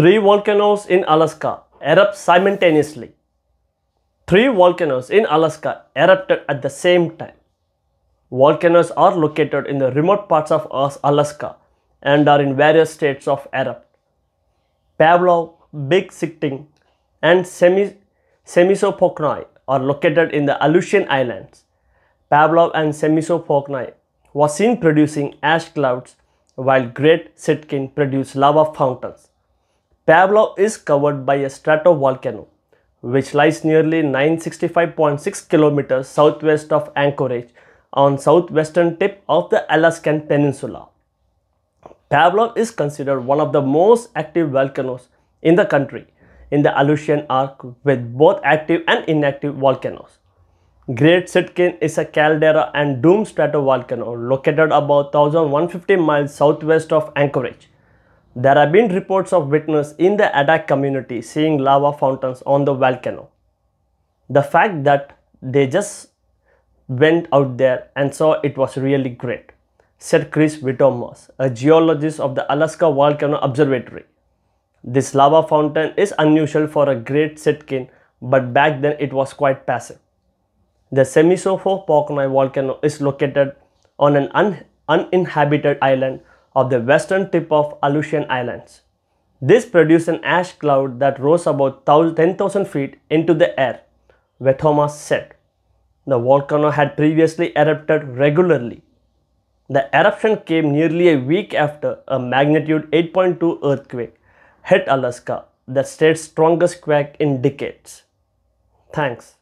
Three volcanoes in Alaska erupt simultaneously. Three volcanoes in Alaska erupted at the same time. Volcanoes are located in the remote parts of Alaska and are in various states of erupt. Pavlov, Big Sitkin, and Semi Semisopochnoi are located in the Aleutian Islands. Pavlov and Semisopochnoi was seen producing ash clouds while Great Sitkin produced lava fountains. Pavlov is covered by a stratovolcano which lies nearly 965.6 kilometers southwest of Anchorage on southwestern tip of the Alaskan Peninsula. Pavlov is considered one of the most active volcanoes in the country in the Aleutian Arc with both active and inactive volcanoes. Great Sitkin is a caldera and dome stratovolcano located about 1150 miles southwest of Anchorage. There have been reports of witness in the Adak community seeing lava fountains on the volcano. The fact that they just went out there and saw it was really great, said Chris Waythomas, a geologist of the Alaska Volcano Observatory. This lava fountain is unusual for a Great Sitkin, but back then it was quite passive. The Semisopochnoi volcano is located on an un uninhabited island of the western tip of Aleutian Islands. This produced an ash cloud that rose about 10,000 feet into the air, Waythomas said. The volcano had previously erupted regularly. The eruption came nearly a week after a magnitude 8.2 earthquake hit Alaska, the state's strongest quake in decades. Thanks.